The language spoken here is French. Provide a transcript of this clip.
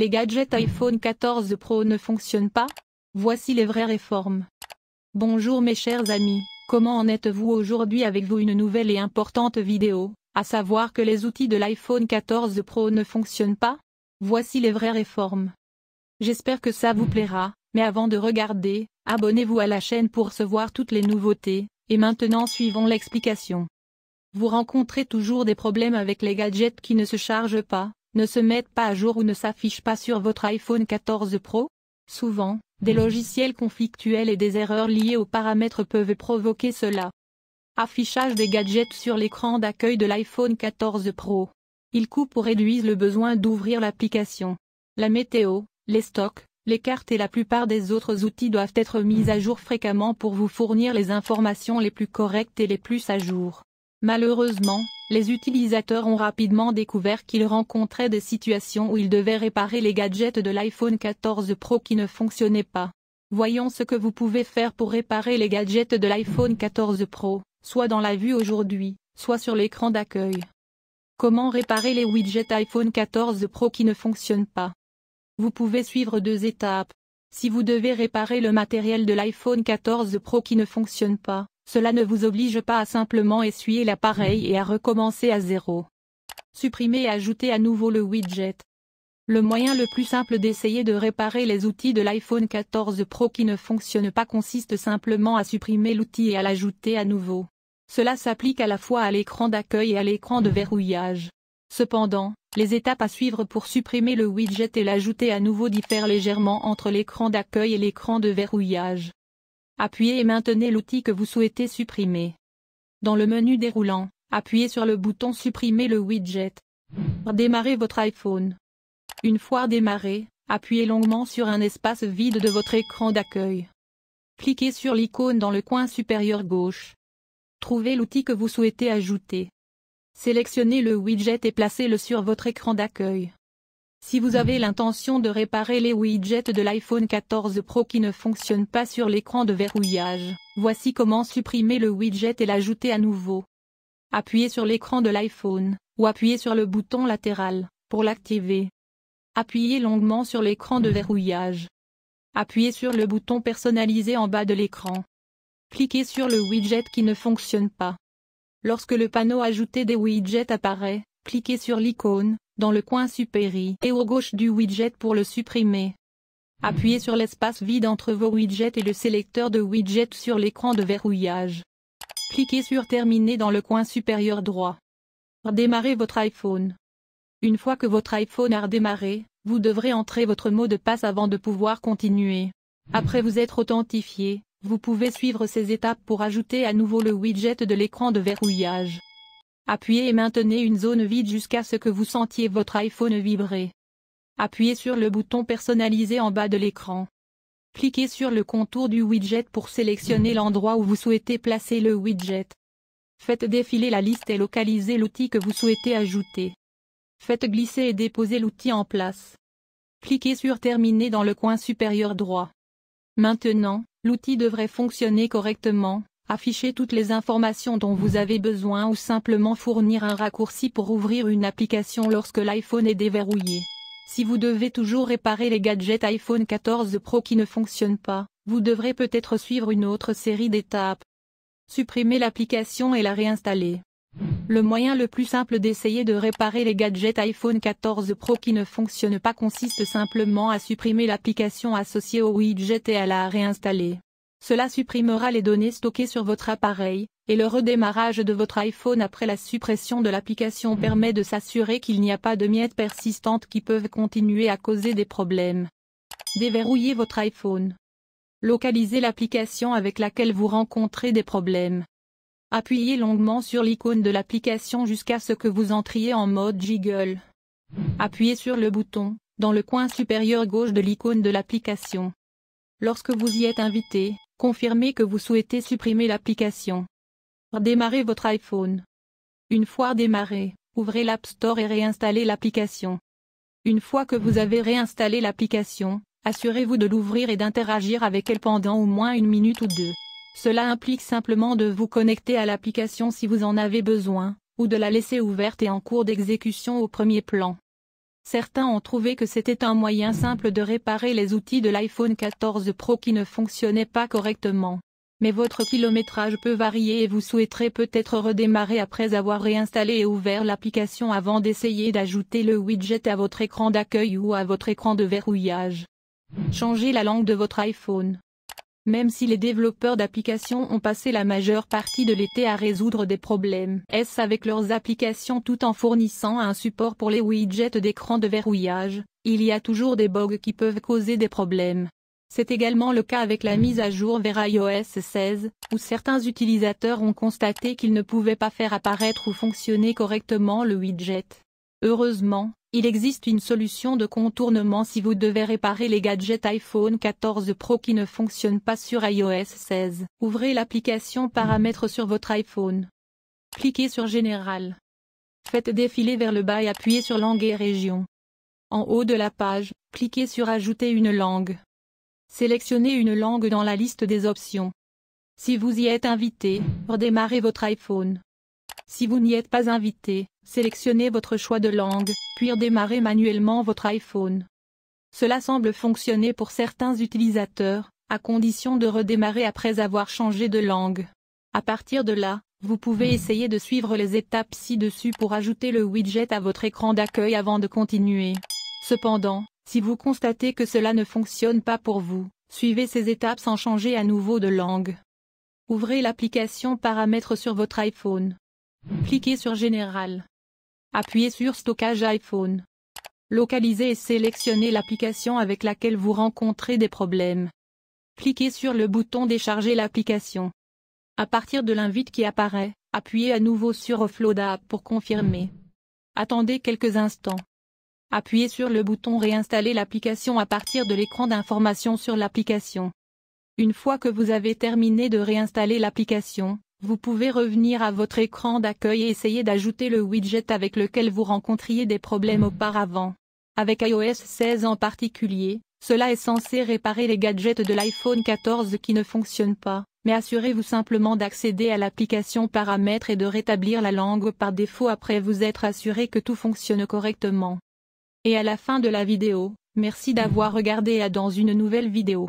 Les gadgets iPhone 14 Pro ne fonctionnent pas? Voici les vraies réformes. Bonjour mes chers amis, comment en êtes-vous aujourd'hui avec vous une nouvelle et importante vidéo, à savoir que les outils de l'iPhone 14 Pro ne fonctionnent pas? Voici les vraies réformes. J'espère que ça vous plaira, mais avant de regarder, abonnez-vous à la chaîne pour recevoir toutes les nouveautés, et maintenant suivons l'explication. Vous rencontrez toujours des problèmes avec les gadgets qui ne se chargent pas, ne se mettent pas à jour ou ne s'affichent pas sur votre iPhone 14 Pro Souvent, des logiciels conflictuels et des erreurs liées aux paramètres peuvent provoquer cela. Affichage des gadgets sur l'écran d'accueil de l'iPhone 14 Pro. Il coupe ou réduisent le besoin d'ouvrir l'application. La météo, les stocks, les cartes et la plupart des autres outils doivent être mis à jour fréquemment pour vous fournir les informations les plus correctes et les plus à jour. Malheureusement, les utilisateurs ont rapidement découvert qu'ils rencontraient des situations où ils devaient réparer les gadgets de l'iPhone 14 Pro qui ne fonctionnaient pas. Voyons ce que vous pouvez faire pour réparer les gadgets de l'iPhone 14 Pro, soit dans la vue aujourd'hui, soit sur l'écran d'accueil. Comment réparer les widgets iPhone 14 Pro qui ne fonctionnent pas? Vous pouvez suivre deux étapes. Si vous devez réparer le matériel de l'iPhone 14 Pro qui ne fonctionne pas, cela ne vous oblige pas à simplement essuyer l'appareil et à recommencer à zéro. Supprimer et ajouter à nouveau le widget. Le moyen le plus simple d'essayer de réparer les outils de l'iPhone 14 Pro qui ne fonctionnent pas consiste simplement à supprimer l'outil et à l'ajouter à nouveau. Cela s'applique à la fois à l'écran d'accueil et à l'écran de verrouillage. Cependant, les étapes à suivre pour supprimer le widget et l'ajouter à nouveau diffèrent légèrement entre l'écran d'accueil et l'écran de verrouillage. Appuyez et maintenez l'outil que vous souhaitez supprimer. Dans le menu déroulant, appuyez sur le bouton Supprimer le widget. Démarrez votre iPhone. Une fois démarré, appuyez longuement sur un espace vide de votre écran d'accueil. Cliquez sur l'icône dans le coin supérieur gauche. Trouvez l'outil que vous souhaitez ajouter. Sélectionnez le widget et placez-le sur votre écran d'accueil. Si vous avez l'intention de réparer les widgets de l'iPhone 14 Pro qui ne fonctionnent pas sur l'écran de verrouillage, voici comment supprimer le widget et l'ajouter à nouveau. Appuyez sur l'écran de l'iPhone, ou appuyez sur le bouton latéral, pour l'activer. Appuyez longuement sur l'écran de verrouillage. Appuyez sur le bouton personnalisé en bas de l'écran. Cliquez sur le widget qui ne fonctionne pas. Lorsque le panneau Ajouter des widgets apparaît, cliquez sur l'icône, le coin supérieur et au gauche du widget pour le supprimer. Appuyez sur l'espace vide entre vos widgets et le sélecteur de widgets sur l'écran de verrouillage. Cliquez sur Terminer dans le coin supérieur droit. Redémarrez votre iPhone. Une fois que votre iPhone a redémarré, vous devrez entrer votre mot de passe avant de pouvoir continuer. Après vous être authentifié, vous pouvez suivre ces étapes pour ajouter à nouveau le widget de l'écran de verrouillage. Appuyez et maintenez une zone vide jusqu'à ce que vous sentiez votre iPhone vibrer. Appuyez sur le bouton personnalisé en bas de l'écran. Cliquez sur le contour du widget pour sélectionner l'endroit où vous souhaitez placer le widget. Faites défiler la liste et localisez l'outil que vous souhaitez ajouter. Faites glisser et déposer l'outil en place. Cliquez sur Terminer dans le coin supérieur droit. Maintenant, l'outil devrait fonctionner correctement, afficher toutes les informations dont vous avez besoin ou simplement fournir un raccourci pour ouvrir une application lorsque l'iPhone est déverrouillé. Si vous devez toujours réparer les gadgets iPhone 14 Pro qui ne fonctionnent pas, vous devrez peut-être suivre une autre série d'étapes. Supprimer l'application et la réinstaller. Le moyen le plus simple d'essayer de réparer les gadgets iPhone 14 Pro qui ne fonctionnent pas consiste simplement à supprimer l'application associée au widget et à la réinstaller. Cela supprimera les données stockées sur votre appareil, et le redémarrage de votre iPhone après la suppression de l'application permet de s'assurer qu'il n'y a pas de miettes persistantes qui peuvent continuer à causer des problèmes. Déverrouillez votre iPhone. Localisez l'application avec laquelle vous rencontrez des problèmes. Appuyez longuement sur l'icône de l'application jusqu'à ce que vous entriez en mode jiggle. Appuyez sur le bouton, dans le coin supérieur gauche de l'icône de l'application. Lorsque vous y êtes invité, Confirmez que vous souhaitez supprimer l'application. Démarrez votre iPhone. Une fois démarré, ouvrez l'App Store et réinstallez l'application. Une fois que vous avez réinstallé l'application, assurez-vous de l'ouvrir et d'interagir avec elle pendant au moins une minute ou deux. Cela implique simplement de vous connecter à l'application si vous en avez besoin, ou de la laisser ouverte et en cours d'exécution au premier plan. Certains ont trouvé que c'était un moyen simple de réparer les outils de l'iPhone 14 Pro qui ne fonctionnaient pas correctement. Mais votre kilométrage peut varier et vous souhaiterez peut-être redémarrer après avoir réinstallé et ouvert l'application avant d'essayer d'ajouter le widget à votre écran d'accueil ou à votre écran de verrouillage. Changez la langue de votre iPhone. Même si les développeurs d'applications ont passé la majeure partie de l'été à résoudre des problèmes avec leurs applications tout en fournissant un support pour les widgets d'écran de verrouillage, il y a toujours des bugs qui peuvent causer des problèmes. C'est également le cas avec la mise à jour vers iOS 16, où certains utilisateurs ont constaté qu'ils ne pouvaient pas faire apparaître ou fonctionner correctement le widget. Heureusement, il existe une solution de contournement si vous devez réparer les gadgets iPhone 14 Pro qui ne fonctionnent pas sur iOS 16. Ouvrez l'application Paramètres sur votre iPhone. Cliquez sur Général. Faites défiler vers le bas et appuyez sur Langue et Région. En haut de la page, cliquez sur Ajouter une langue. Sélectionnez une langue dans la liste des options. Si vous y êtes invité, redémarrez votre iPhone. Si vous n'y êtes pas invité, sélectionnez votre choix de langue, puis redémarrez manuellement votre iPhone. Cela semble fonctionner pour certains utilisateurs, à condition de redémarrer après avoir changé de langue. À partir de là, vous pouvez essayer de suivre les étapes ci-dessus pour ajouter le widget à votre écran d'accueil avant de continuer. Cependant, si vous constatez que cela ne fonctionne pas pour vous, suivez ces étapes sans changer à nouveau de langue. Ouvrez l'application Paramètres sur votre iPhone. Cliquez sur Général. Appuyez sur Stockage iPhone. Localisez et sélectionnez l'application avec laquelle vous rencontrez des problèmes. Cliquez sur le bouton Décharger l'application. À partir de l'invite qui apparaît, appuyez à nouveau sur Offload App pour confirmer. Attendez quelques instants. Appuyez sur le bouton Réinstaller l'application à partir de l'écran d'information sur l'application. Une fois que vous avez terminé de réinstaller l'application, vous pouvez revenir à votre écran d'accueil et essayer d'ajouter le widget avec lequel vous rencontriez des problèmes auparavant. Avec iOS 16 en particulier, cela est censé réparer les gadgets de l'iPhone 14 qui ne fonctionnent pas, mais assurez-vous simplement d'accéder à l'application paramètres et de rétablir la langue par défaut après vous être assuré que tout fonctionne correctement. Et à la fin de la vidéo, merci d'avoir regardé à dans une nouvelle vidéo.